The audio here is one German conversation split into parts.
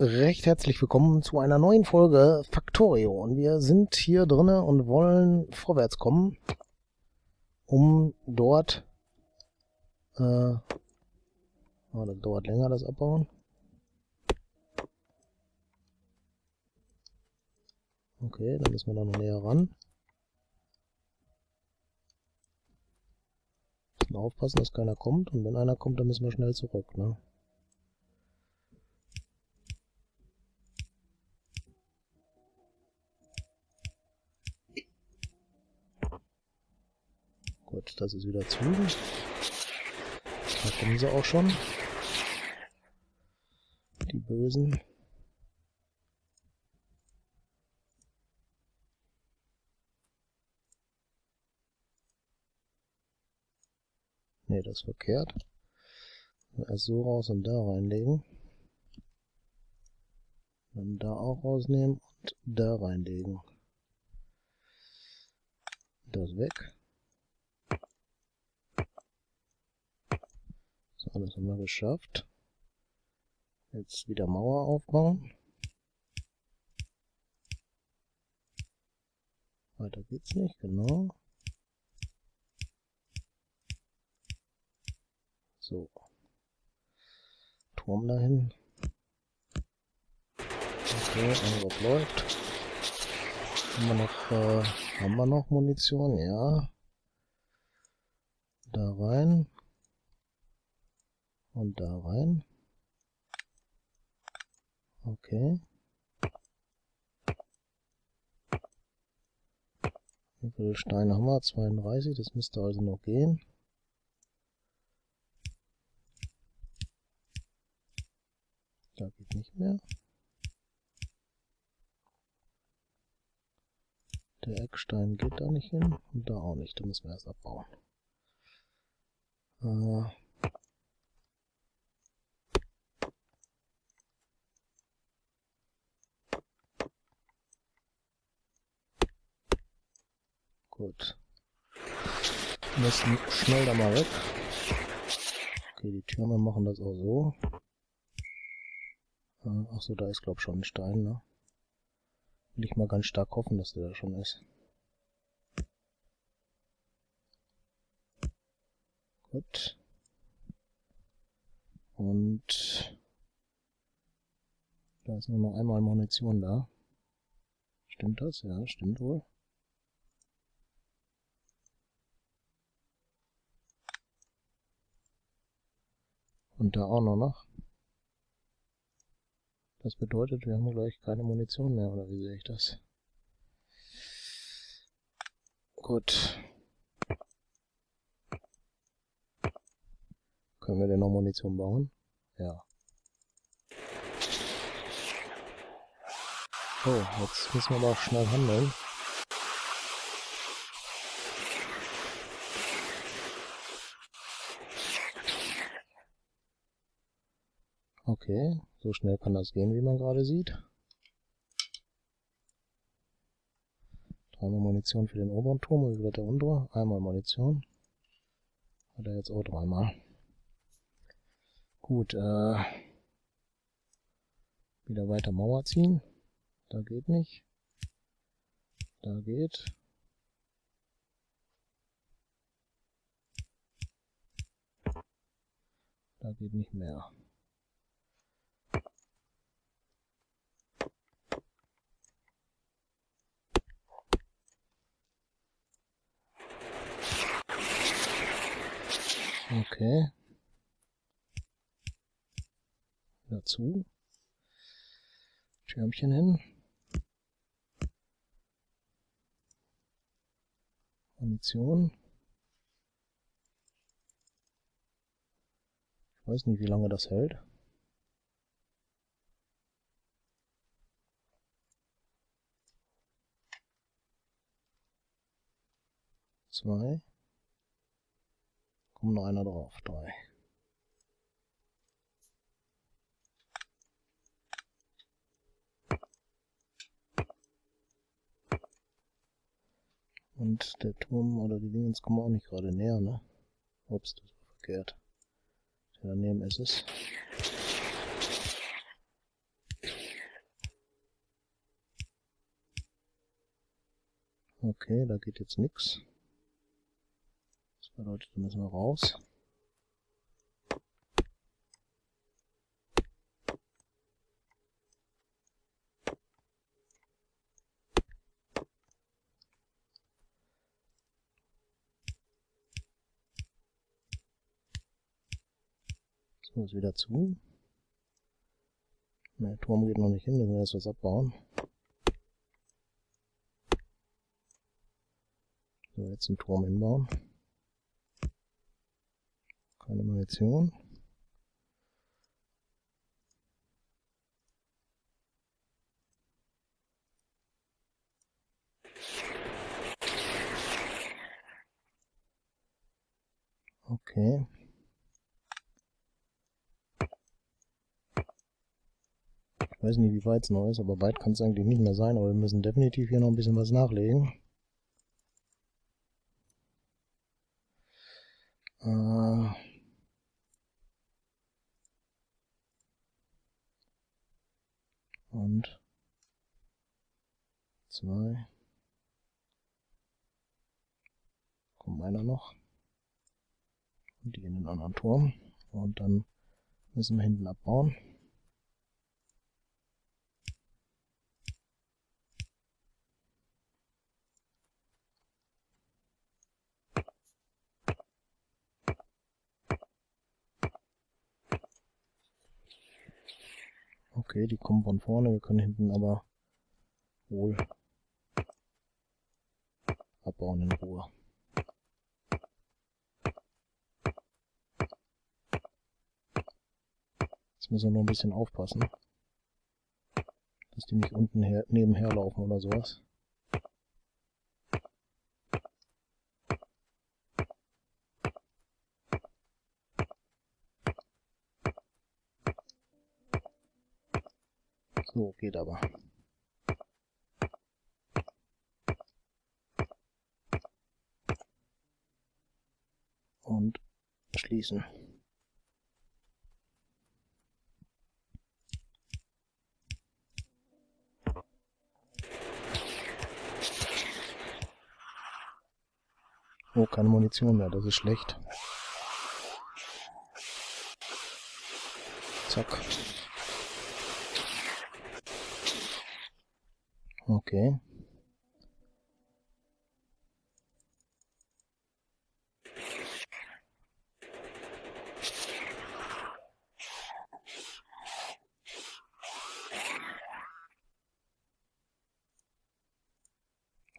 recht herzlich willkommen zu einer neuen Folge Factorio. Und wir sind hier drinnen und wollen vorwärts kommen, um dort... Äh, oh, das dauert länger, das Abbauen. Okay, dann müssen wir da noch näher ran. Müssen aufpassen, dass keiner kommt. Und wenn einer kommt, dann müssen wir schnell zurück, ne? Gut, das ist wieder zu. Da kommen sie auch schon. Die Bösen. Ne, das ist verkehrt. Erst so raus und da reinlegen. Dann da auch rausnehmen und da reinlegen. Das weg. So, das haben wir geschafft. Jetzt wieder Mauer aufbauen. Weiter geht's nicht, genau. So. Turm dahin. Okay, Angriff läuft. Haben wir noch, äh, haben wir noch Munition? Ja. Da rein. Und da rein. Okay. Wie viele Steine haben wir? 32, das müsste also noch gehen. Da geht nicht mehr. Der Eckstein geht da nicht hin und da auch nicht. Da müssen wir erst abbauen. Äh, Gut. Wir müssen schnell da mal weg. Okay, die Türme machen das auch so. Äh, Achso, da ist glaub schon ein Stein, ne? Will ich mal ganz stark hoffen, dass der da schon ist. Gut. Und da ist nur noch einmal Munition da. Stimmt das? Ja, stimmt wohl. Und da auch noch noch. Das bedeutet, wir haben gleich keine Munition mehr, oder wie sehe ich das? Gut. Können wir denn noch Munition bauen? Ja. Oh, jetzt müssen wir aber auch schnell handeln. Okay, so schnell kann das gehen, wie man gerade sieht. Dreimal Munition für den oberen Turm, wie wird der untere? Einmal Munition. Hat er jetzt auch dreimal. Gut, äh, wieder weiter Mauer ziehen. Da geht nicht. Da geht. Da geht nicht mehr. Okay. Dazu. Türmchen hin. Munition. Ich weiß nicht, wie lange das hält. Zwei. Kommt noch einer drauf. Drei. Und der Turm oder die Dingens kommen auch nicht gerade näher, ne? Ups, das war verkehrt. Der daneben ist es. Okay, da geht jetzt nichts. Bedeutet, da müssen wir raus. So, ist wieder zu. Der Turm geht noch nicht hin, müssen wir erst was abbauen. So, jetzt einen Turm hinbauen. Keine Munition. Okay. Ich weiß nicht, wie weit es noch ist, aber weit kann es eigentlich nicht mehr sein, aber wir müssen definitiv hier noch ein bisschen was nachlegen. Äh und zwei. Kommt einer noch. Und die in den anderen Turm. Und dann müssen wir hinten abbauen. Okay, die kommen von vorne, wir können hinten aber wohl abbauen in Ruhe. Jetzt müssen wir noch ein bisschen aufpassen, dass die nicht unten her nebenher laufen oder sowas. So, geht aber. Und schließen. Oh, keine Munition mehr, das ist schlecht. Zack. Okay.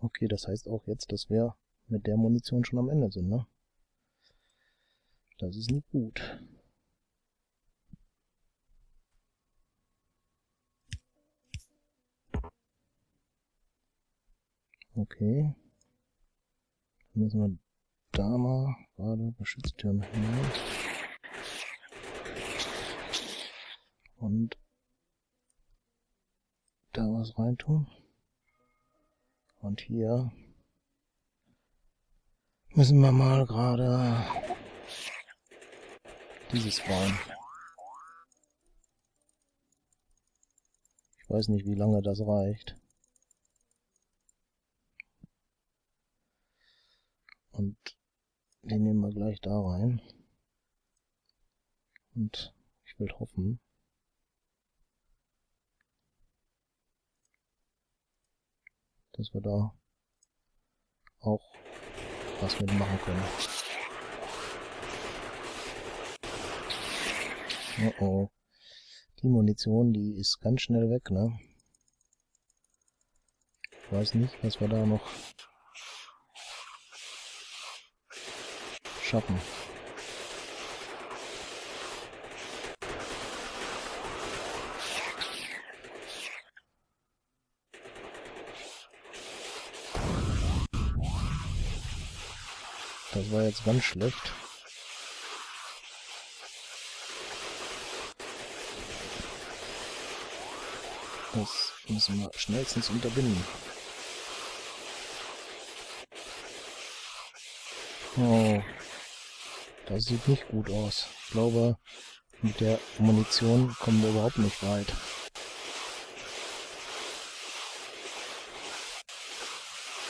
Okay, das heißt auch jetzt, dass wir mit der Munition schon am Ende sind, ne? Das ist nicht gut. Okay. Dann müssen wir da mal gerade Geschütztürme hinein. Und da was reintun. Und hier müssen wir mal gerade dieses bauen. Ich weiß nicht, wie lange das reicht. Und den nehmen wir gleich da rein. Und ich will hoffen, dass wir da auch was mitmachen können. Oh oh. Die Munition, die ist ganz schnell weg, ne? Ich weiß nicht, was wir da noch schaffen. Das war jetzt ganz schlecht. Das müssen wir schnellstens unterbinden. Oh. Das sieht nicht gut aus. Ich glaube, mit der Munition kommen wir überhaupt nicht weit.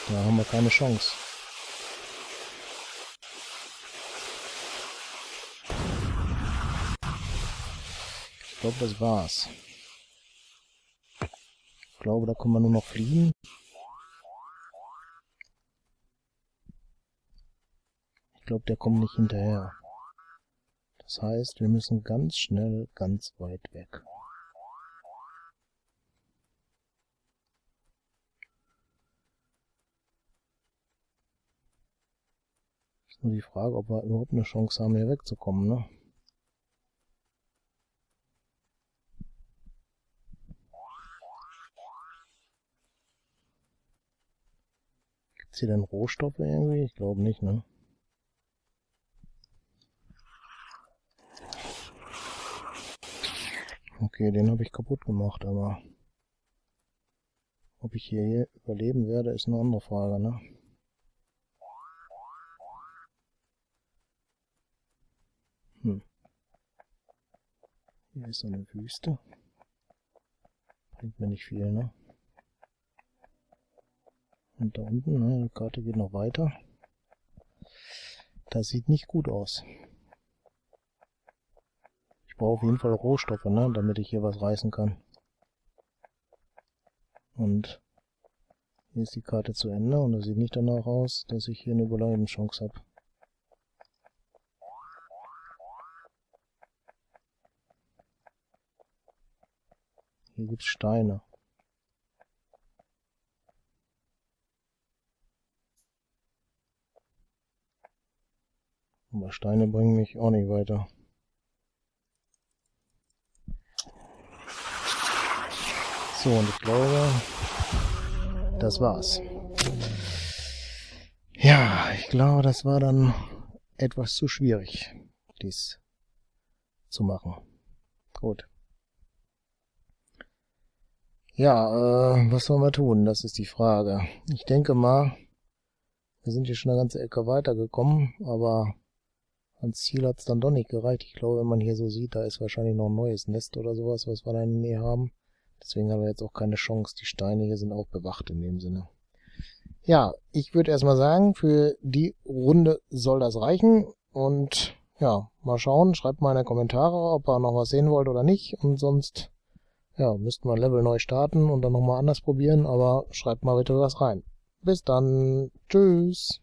Da haben wir keine Chance. Ich glaube, das war's. Ich glaube, da können wir nur noch fliehen. Glaube, der kommt nicht hinterher. Das heißt, wir müssen ganz schnell ganz weit weg. Ist nur die Frage, ob wir überhaupt eine Chance haben, hier wegzukommen, ne? Gibt's hier denn Rohstoffe irgendwie? Ich glaube nicht, ne? Okay, den habe ich kaputt gemacht, aber ob ich hier überleben werde, ist eine andere Frage, ne? Hm. Hier ist so eine Wüste. Bringt mir nicht viel, ne? Und da unten, ne, die Karte geht noch weiter. Das sieht nicht gut aus. Ich brauche auf jeden Fall Rohstoffe, ne, damit ich hier was reißen kann. Und hier ist die Karte zu Ende und es sieht nicht danach aus, dass ich hier eine Überlebenschance habe. Hier gibt's Steine. Aber Steine bringen mich auch nicht weiter. So, und ich glaube, das war's. Ja, ich glaube, das war dann etwas zu schwierig, dies zu machen. Gut. Ja, äh, was sollen wir tun? Das ist die Frage. Ich denke mal, wir sind hier schon eine ganze Ecke weitergekommen, aber ans Ziel hat's dann doch nicht gereicht. Ich glaube, wenn man hier so sieht, da ist wahrscheinlich noch ein neues Nest oder sowas, was wir da in der Nähe haben. Deswegen haben wir jetzt auch keine Chance. Die Steine hier sind auch bewacht in dem Sinne. Ja, ich würde erstmal sagen, für die Runde soll das reichen. Und ja, mal schauen. Schreibt mal in die Kommentare, ob ihr noch was sehen wollt oder nicht. Und sonst ja, müssten wir Level neu starten und dann nochmal anders probieren, aber schreibt mal bitte was rein. Bis dann. Tschüss.